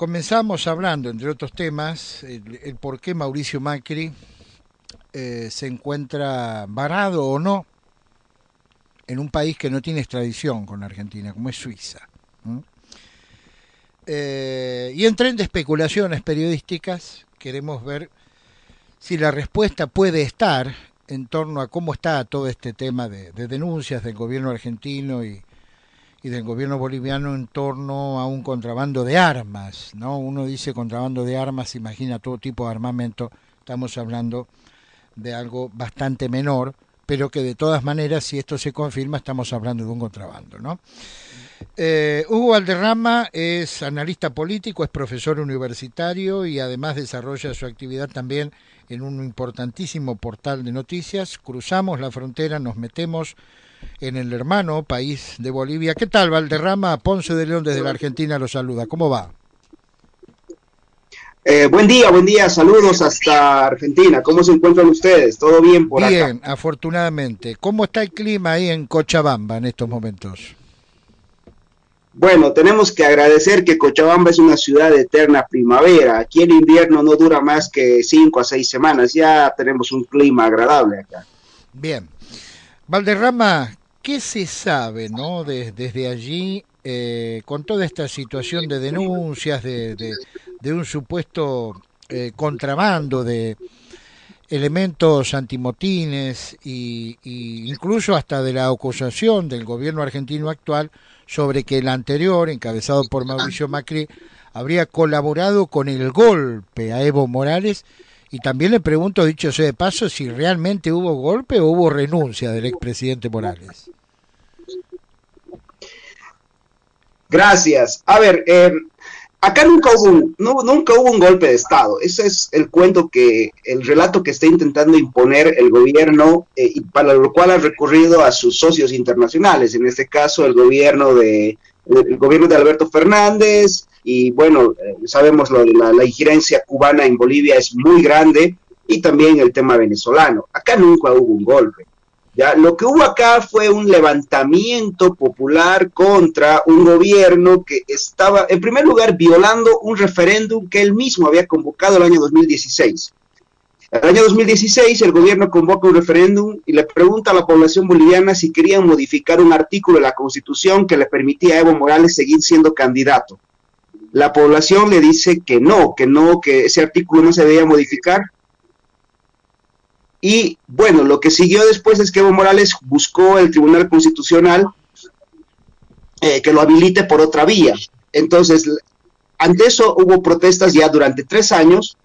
comenzamos hablando, entre otros temas, el, por qué Mauricio Macri eh, se encuentra varado o no en un país que no tiene extradición con Argentina, como es Suiza. Eh, y en tren de especulaciones periodísticas queremos ver si la respuesta puede estar en torno a cómo está todo este tema de, denuncias del gobierno argentino y, del gobierno boliviano en torno a un contrabando de armas, ¿no? Uno dice contrabando de armas, imagina todo tipo de armamento, estamos hablando de algo bastante menor, pero que de todas maneras, si esto se confirma, estamos hablando de un contrabando, ¿no? Eh, Hugo Valderrama es analista político, es profesor universitario y además desarrolla su actividad también en un importantísimo portal de noticias. Cruzamos la frontera, nos metemos en el hermano país de Bolivia. ¿Qué tal, Valderrama? Ponce de León desde la Argentina lo saluda. ¿Cómo va? Eh, buen día, buen día, saludos hasta Argentina. ¿Cómo se encuentran ustedes? ¿Todo bien por acá? Bien, afortunadamente. ¿Cómo está el clima ahí en Cochabamba en estos momentos? Bueno, tenemos que agradecer que Cochabamba es una ciudad de eterna primavera. Aquí el invierno no dura más que cinco a seis semanas. Ya tenemos un clima agradable acá. Bien. Valderrama, ¿qué se sabe no? desde allí eh, con toda esta situación de denuncias, de, de, un supuesto eh, contrabando de elementos antimotines e incluso hasta de la acusación del gobierno argentino actual sobre que el anterior, encabezado por Mauricio Macri, habría colaborado con el golpe a Evo Morales. Y también le pregunto, dicho sea de paso, si realmente hubo golpe o hubo renuncia del expresidente Morales. Gracias. A ver, eh, acá nunca hubo, un, nunca hubo un golpe de Estado. Ese es el cuento que, el relato que está intentando imponer el gobierno eh, y para lo cual ha recurrido a sus socios internacionales, en este caso el gobierno de, el gobierno de Alberto Fernández y bueno, eh, sabemos la, injerencia cubana en Bolivia es muy grande y también el tema venezolano. Acá nunca hubo un golpe. Lo que hubo acá fue un levantamiento popular contra un gobierno que estaba, en primer lugar, violando un referéndum que él mismo había convocado el año 2016. El año 2016 el gobierno convoca un referéndum y le pregunta a la población boliviana si querían modificar un artículo de la constitución que le permitía a Evo Morales seguir siendo candidato. La población le dice que no, que no, que ese artículo no se debía modificar y bueno, lo que siguió después es que Evo Morales buscó el Tribunal Constitucional eh, que lo habilite por otra vía. Entonces, ante eso hubo protestas ya durante tres años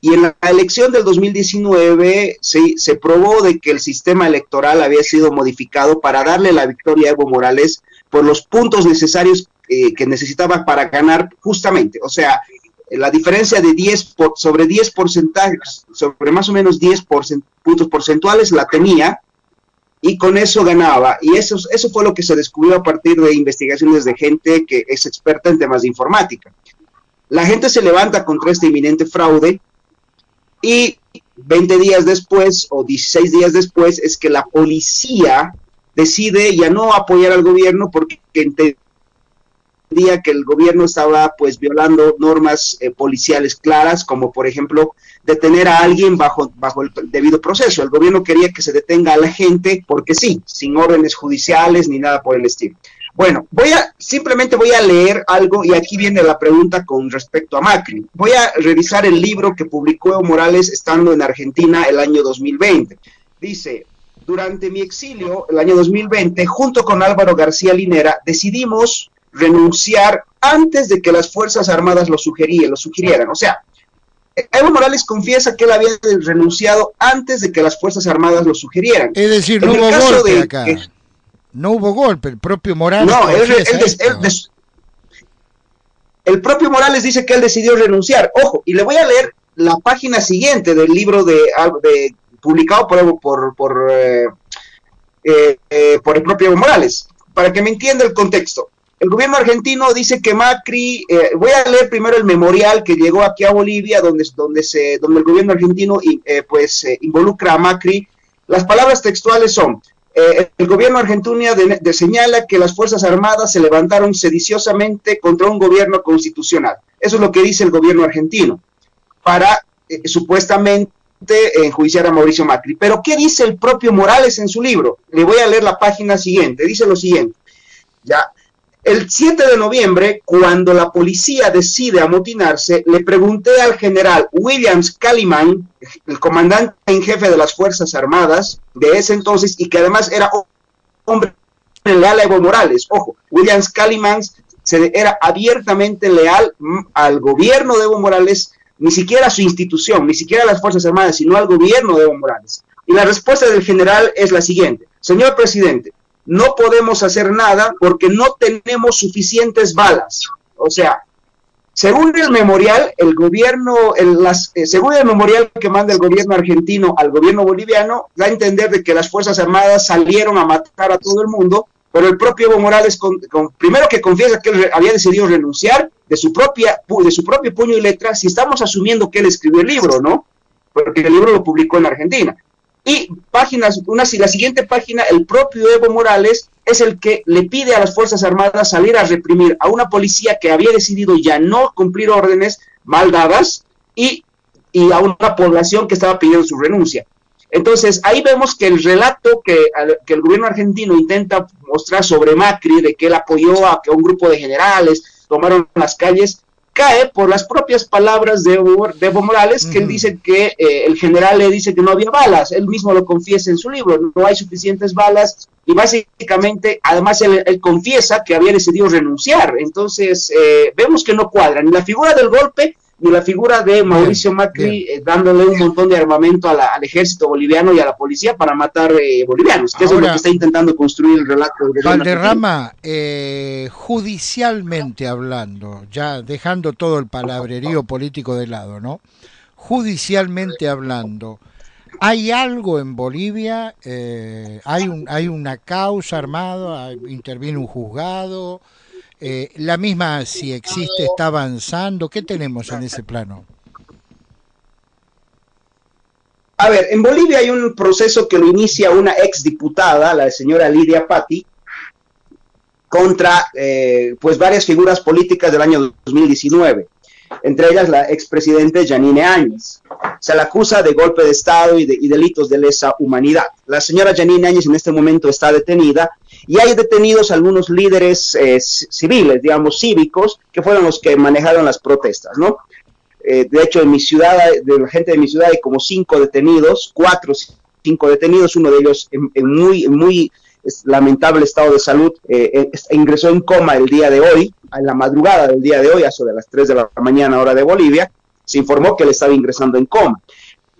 y en la elección del 2019 se, se probó de que el sistema electoral había sido modificado para darle la victoria a Evo Morales por los puntos necesarios eh, que necesitaba para ganar justamente. O sea, la diferencia de 10 por, sobre 10 porcentajes, sobre más o menos 10 puntos porcentuales la tenía y con eso ganaba. Y eso, eso fue lo que se descubrió a partir de investigaciones de gente que es experta en temas de informática. La gente se levanta contra este inminente fraude y 20 días después o 16 días después es que la policía decide ya no apoyar al gobierno porque día que el gobierno estaba pues violando normas eh, policiales claras, como por ejemplo detener a alguien bajo, bajo el debido proceso. El gobierno quería que se detenga a la gente porque sí, sin órdenes judiciales ni nada por el estilo. Bueno, voy a, simplemente voy a leer algo y aquí viene la pregunta con respecto a Macri. Voy a revisar el libro que publicó Evo Morales estando en Argentina el año 2020. Dice, durante mi exilio, el año 2020, junto con Álvaro García Linera, decidimos renunciar antes de que las Fuerzas Armadas lo, sugerían, lo sugirieran. O sea, Evo Morales confiesa que él había renunciado antes de que las Fuerzas Armadas lo sugirieran. Es decir, no hubo golpe acá. no hubo golpe, el propio Morales. No, el propio Morales dice que él decidió renunciar. Ojo, y le voy a leer la página siguiente del libro de, de publicado por, por, por, eh, eh, eh, por el propio Evo Morales, para que me entienda el contexto. El gobierno argentino dice que Macri, eh, voy a leer primero el memorial que llegó aquí a Bolivia, donde, donde, se, donde el gobierno argentino eh, pues eh, involucra a Macri. Las palabras textuales son, el gobierno argentino de, señala que las Fuerzas Armadas se levantaron sediciosamente contra un gobierno constitucional. Eso es lo que dice el gobierno argentino, para supuestamente enjuiciar a Mauricio Macri. Pero ¿qué dice el propio Morales en su libro? Le voy a leer la página siguiente. Dice lo siguiente. Ya, el 7 de noviembre, cuando la policía decide amotinarse, le pregunté al general Williams Caliman, el comandante en jefe de las Fuerzas Armadas de ese entonces, y que además era hombre leal a Evo Morales. Ojo, Williams Caliman se, era abiertamente leal al gobierno de Evo Morales, ni siquiera a su institución, ni siquiera a las Fuerzas Armadas, sino al gobierno de Evo Morales. Y la respuesta del general es la siguiente. Señor presidente, no podemos hacer nada porque no tenemos suficientes balas. O sea, según el memorial, el gobierno, el, las, eh, según el memorial que manda el gobierno argentino al gobierno boliviano, da a entender de que las Fuerzas Armadas salieron a matar a todo el mundo, pero el propio Evo Morales, con, primero que confiesa que él había decidido renunciar de su, propia, de su propio puño y letra, si estamos asumiendo que él escribió el libro, ¿no? Porque el libro lo publicó en Argentina. Y páginas, una, la siguiente página, el propio Evo Morales es el que le pide a las Fuerzas Armadas salir a reprimir a una policía que había decidido ya no cumplir órdenes mal dadas y, y a una población que estaba pidiendo su renuncia. Entonces, ahí vemos que el relato que, que, el gobierno argentino intenta mostrar sobre Macri, de que él apoyó a que un grupo de generales tomaron las calles, cae por las propias palabras de Evo, Morales, que él dice que eh, el general le dice que no había balas, él mismo lo confiesa en su libro, no hay suficientes balas, y básicamente, además, él, confiesa que había decidido renunciar, entonces eh, vemos que no cuadran, la figura del golpe ni la figura de Mauricio Macri eh, dándole un montón de armamento al ejército boliviano y a la policía para matar eh, bolivianos, que es lo que está intentando construir el relato. De Valderrama, eh, judicialmente hablando, ya dejando todo el palabrerío político de lado, ¿no? Judicialmente hablando, ¿hay algo en Bolivia? ¿hay, un, ¿Hay una causa armada? ¿Interviene un juzgado? Eh, la misma, si existe, está avanzando. ¿Qué tenemos en ese plano? A ver, en Bolivia hay un proceso que lo inicia una exdiputada, la señora Lidia Patti, contra eh, pues varias figuras políticas del año 2019, entre ellas la expresidente Janine Áñez. Se la acusa de golpe de Estado y, de, y delitos de lesa humanidad. La señora Janine Áñez en este momento está detenida y hay detenidos algunos líderes eh, civiles, digamos, cívicos, que fueron los que manejaron las protestas, ¿no? Eh, de hecho, en mi ciudad, de la gente de mi ciudad hay como cinco detenidos, cuatro, cinco detenidos, uno de ellos en, muy, muy lamentable estado de salud, eh, ingresó en coma el día de hoy, en la madrugada del día de hoy, a eso de las 3 de la mañana hora de Bolivia, se informó que él estaba ingresando en coma.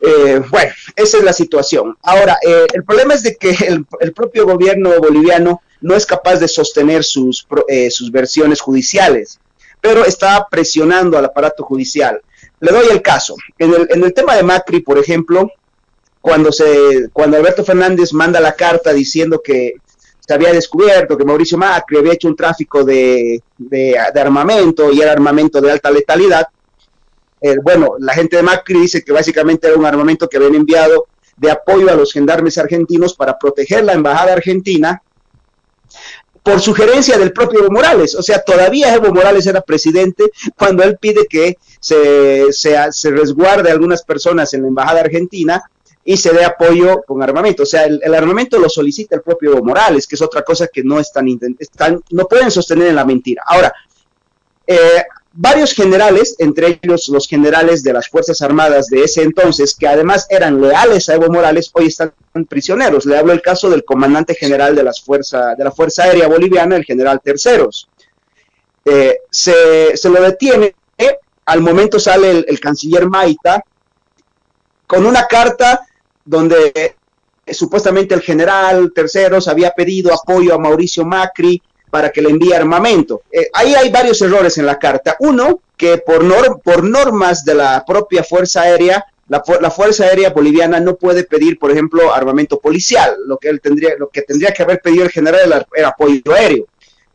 Eh, bueno, esa es la situación. Ahora, eh, el problema es de que el, propio gobierno boliviano no es capaz de sostener sus, eh, sus versiones judiciales, pero está presionando al aparato judicial. Le doy el caso. En el, en el tema de Macri, por ejemplo, cuando, se, cuando Alberto Fernández manda la carta diciendo que se había descubierto que Mauricio Macri había hecho un tráfico de, de, de armamento y era armamento de alta letalidad, eh, bueno, la gente de Macri dice que básicamente era un armamento que habían enviado de apoyo a los gendarmes argentinos para proteger la embajada argentina por sugerencia del propio Evo Morales. O sea, todavía Evo Morales era presidente cuando él pide que se, se, resguarde a algunas personas en la embajada argentina y se dé apoyo con armamento. O sea, el, armamento lo solicita el propio Morales, que es otra cosa que no están, están no pueden sostener en la mentira. Ahora, eh, varios generales, entre ellos los generales de las Fuerzas Armadas de ese entonces, que además eran leales a Evo Morales, hoy están prisioneros. Le hablo el caso del comandante general de, las fuerza, de la Fuerza Aérea Boliviana, el general Terceros. Eh, se, lo detiene, al momento sale el, el, canciller Maita con una carta donde eh, supuestamente el general Terceros había pedido apoyo a Mauricio Macri, para que le envíe armamento. Eh, ahí hay varios errores en la carta. Uno, que por, por normas de la propia Fuerza Aérea, la, Fuerza Aérea Boliviana no puede pedir, por ejemplo, armamento policial. Lo que, él tendría, lo que tendría que haber pedido el general era, apoyo aéreo.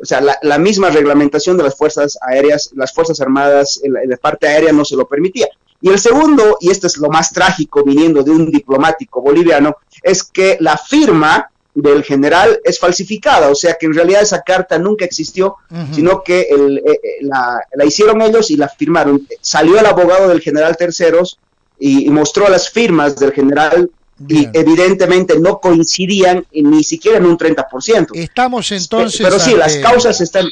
O sea, la, misma reglamentación de las Fuerzas Aéreas, las Fuerzas Armadas en la, parte aérea no se lo permitía. Y el segundo, y esto es lo más trágico viniendo de un diplomático boliviano, es que la firma del general es falsificada, o sea que en realidad esa carta nunca existió, sino que el, eh, eh, la, la, hicieron ellos y la firmaron. Salió el abogado del general Terceros y, mostró las firmas del general y evidentemente no coincidían ni siquiera en un 30%. Estamos entonces... Pero sí, las causas están...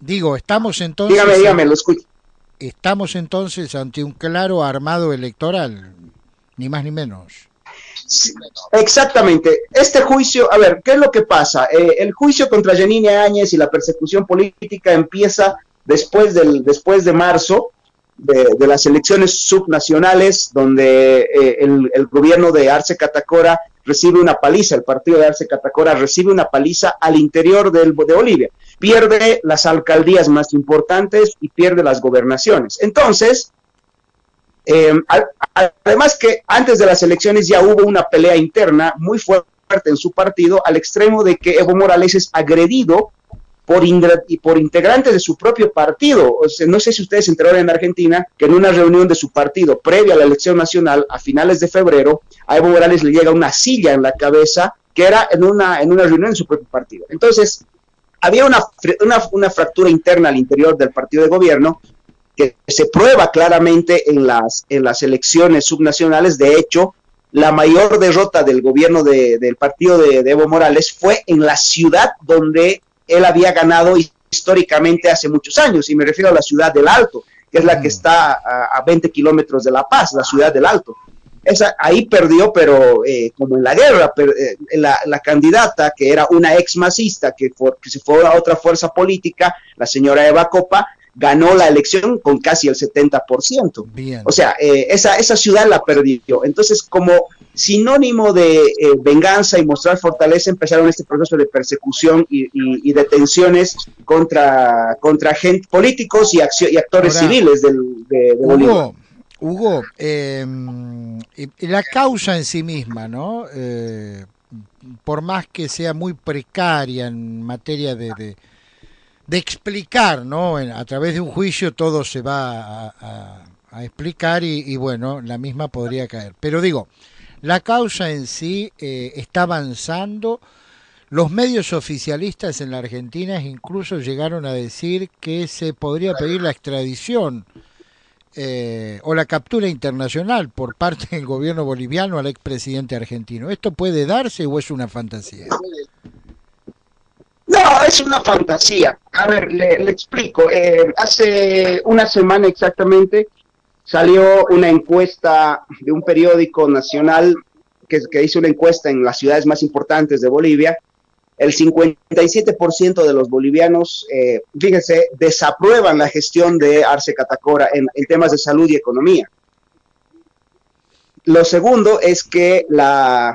Digo, estamos entonces... Dígame, dígame, lo escucho. Estamos entonces ante un claro armado electoral, ni más ni menos exactamente. Este juicio, a ver, ¿qué es lo que pasa? Eh, el juicio contra Janine Áñez y la persecución política empieza después, del, después de marzo, de, las elecciones subnacionales, donde eh, el, gobierno de Arce Catacora recibe una paliza, el partido de Arce Catacora recibe una paliza al interior de Bolivia. Pierde las alcaldías más importantes y pierde las gobernaciones. Entonces, eh, además que antes de las elecciones ya hubo una pelea interna muy fuerte en su partido, al extremo de que Evo Morales es agredido por, por integrantes de su propio partido. no sé si ustedes se enteraron en Argentina que en una reunión de su partido previa a la elección nacional, a finales de febrero, a Evo Morales le llega una silla en la cabeza que era en una, en una reunión de su propio partido. Entonces, había una, una, una fractura interna al interior del partido de gobierno que se prueba claramente en las, en las elecciones subnacionales. De hecho, la mayor derrota del gobierno del partido de, Evo Morales fue en la ciudad donde él había ganado históricamente hace muchos años, y me refiero a la ciudad del Alto, que es la que mm. está a, 20 kilómetros de La Paz, la ciudad del Alto. Esa, ahí perdió, pero eh, como en la guerra, eh, la, la, candidata, que era una ex masista, que, que se fue a otra fuerza política, la señora Eva Copa, ganó la elección con casi el 70%. Bien. O sea, eh, esa, esa ciudad la perdió. Entonces, como sinónimo de eh, venganza y mostrar fortaleza, empezaron este proceso de persecución y, y, detenciones contra, contra gente, políticos y, y actores civiles del, de, Hugo, Hugo em, la causa en sí misma, ¿no? Eh, por más que sea muy precaria en materia de de explicar, ¿no? A través de un juicio todo se va a, explicar y, bueno, la misma podría caer. Pero digo, la causa en sí eh, está avanzando. Los medios oficialistas en la Argentina incluso llegaron a decir que se podría pedir la extradición eh, o la captura internacional por parte del gobierno boliviano al expresidente argentino. ¿Esto puede darse o es una fantasía? No, es una fantasía. A ver, le, explico. Eh, hace una semana exactamente salió una encuesta de un periódico nacional que, hizo una encuesta en las ciudades más importantes de Bolivia. El 57% de los bolivianos, eh, fíjense, desaprueban la gestión de Arce Catacora en temas de salud y economía. Lo segundo es que la,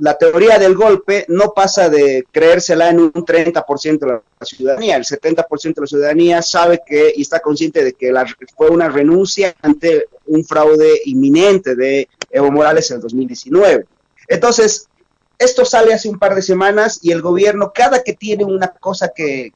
la teoría del golpe no pasa de creérsela en un 30% de la ciudadanía. El 70% de la ciudadanía sabe que y está consciente de que fue una renuncia ante un fraude inminente de Evo Morales en el 2019. Entonces, esto sale hace un par de semanas y el gobierno, cada que tiene una cosa que,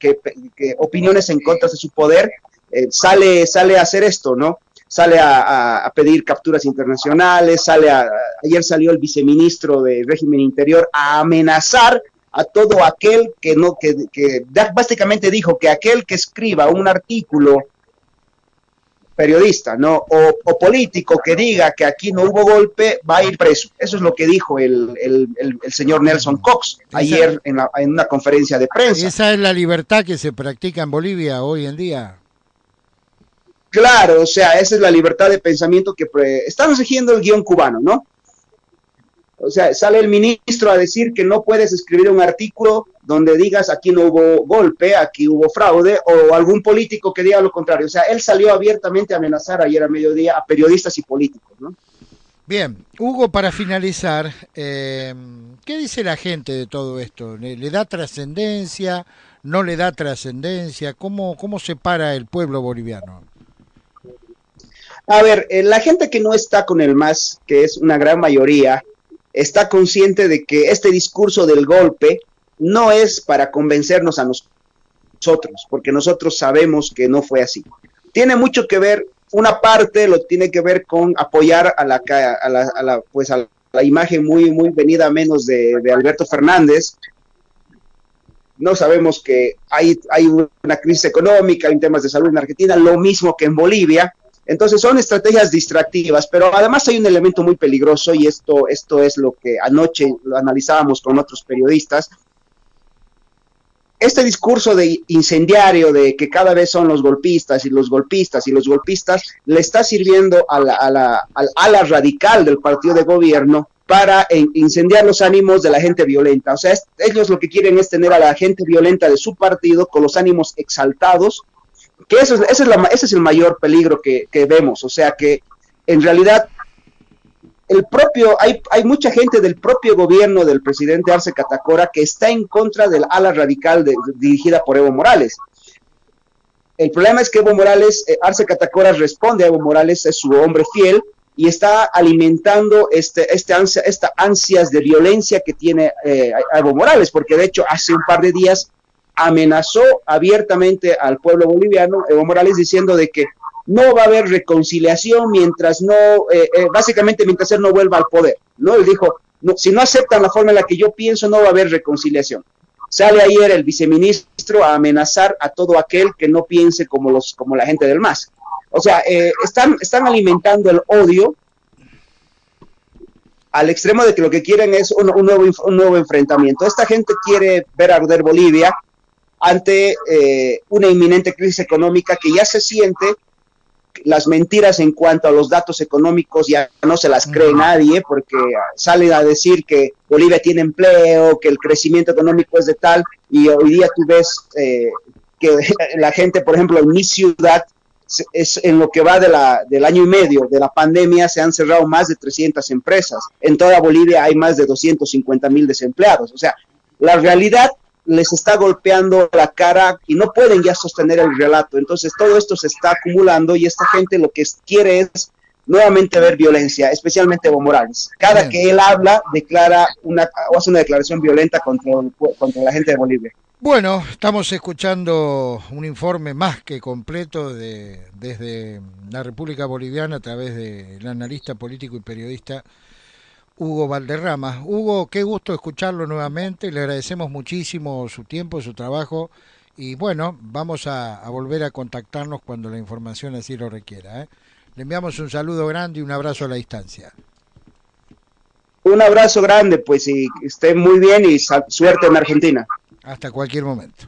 opiniones en contra de su poder, eh, sale, sale a hacer esto, ¿no? Sale a, pedir capturas internacionales, sale a, ayer salió el viceministro de régimen interior a amenazar a todo aquel que no, que, que básicamente dijo que aquel que escriba un artículo periodista, ¿no? O, político que diga que aquí no hubo golpe, va a ir preso. Eso es lo que dijo el, el, señor Nelson Cox ayer en, en, una conferencia de prensa. Esa es la libertad que se practica en Bolivia hoy en día. Claro, o sea, esa es la libertad de pensamiento que estamos siguiendo el guion cubano, ¿no? O sea, sale el ministro a decir que no puedes escribir un artículo donde digas aquí no hubo golpe, aquí hubo fraude, o algún político que diga lo contrario. O sea, él salió abiertamente a amenazar ayer a mediodía a periodistas y políticos, ¿no? Bien, Hugo, para finalizar, eh, ¿qué dice la gente de todo esto? ¿Le, da trascendencia? ¿No le da trascendencia? ¿Cómo, ¿Cómo se para el pueblo boliviano? A ver, eh, la gente que no está con el MAS, que es una gran mayoría, está consciente de que este discurso del golpe no es para convencernos a nosotros, porque nosotros sabemos que no fue así. Tiene mucho que ver, una parte lo tiene que ver con apoyar a la, a la, pues a la imagen muy, muy venida menos de, Alberto Fernández, no sabemos que hay, hay una crisis económica, hay temas de salud en Argentina, lo mismo que en Bolivia. Entonces son estrategias distractivas, pero además hay un elemento muy peligroso y esto, esto es lo que anoche lo analizábamos con otros periodistas. Este discurso de incendiario de que cada vez son los golpistas y los golpistas y los golpistas le está sirviendo a la, a la, al ala radical del partido de gobierno para incendiar los ánimos de la gente violenta. O sea, ellos lo que quieren es tener a la gente violenta de su partido con los ánimos exaltados que eso, es, ese es el mayor peligro que, vemos, o sea que en realidad el propio, hay, hay mucha gente del propio gobierno del presidente Arce Catacora que está en contra del ala radical dirigida por Evo Morales. El problema es que Evo Morales, eh, Arce Catacora responde a Evo Morales, es su hombre fiel, y está alimentando este, este esta ansias de violencia que tiene eh, Evo Morales, porque de hecho hace un par de días amenazó abiertamente al pueblo boliviano, Evo Morales, diciendo de que no va a haber reconciliación mientras no, eh, eh, básicamente mientras él no vuelva al poder, ¿no? Él dijo, no, si no aceptan la forma en la que yo pienso, no va a haber reconciliación. Sale ayer el viceministro a amenazar a todo aquel que no piense como, los, como la gente del MAS. O sea, eh, están, están alimentando el odio al extremo de que lo que quieren es un, un, nuevo, un nuevo enfrentamiento. Esta gente quiere ver arder Bolivia, ante eh, una inminente crisis económica que ya se siente, las mentiras en cuanto a los datos económicos ya no se las cree nadie porque salen a decir que Bolivia tiene empleo, que el crecimiento económico es de tal y hoy día tú ves eh, que la gente, por ejemplo, en mi ciudad, es en lo que va de la, del año y medio de la pandemia se han cerrado más de 300 empresas. En toda Bolivia hay más de 250 mil desempleados. O sea, la realidad les está golpeando la cara y no pueden ya sostener el relato. Entonces todo esto se está acumulando y esta gente lo que quiere es nuevamente ver violencia, especialmente Evo Morales. Cada que él habla, declara una, o hace una declaración violenta contra, contra la gente de Bolivia. Bueno, estamos escuchando un informe más que completo de, desde la República Boliviana a través del analista político y periodista Hugo Valderrama. Hugo, qué gusto escucharlo nuevamente, le agradecemos muchísimo su tiempo, su trabajo y bueno, vamos a, volver a contactarnos cuando la información así lo requiera. ¿eh? Le enviamos un saludo grande y un abrazo a la distancia. Un abrazo grande, pues y esté muy bien y suerte en Argentina. Hasta cualquier momento.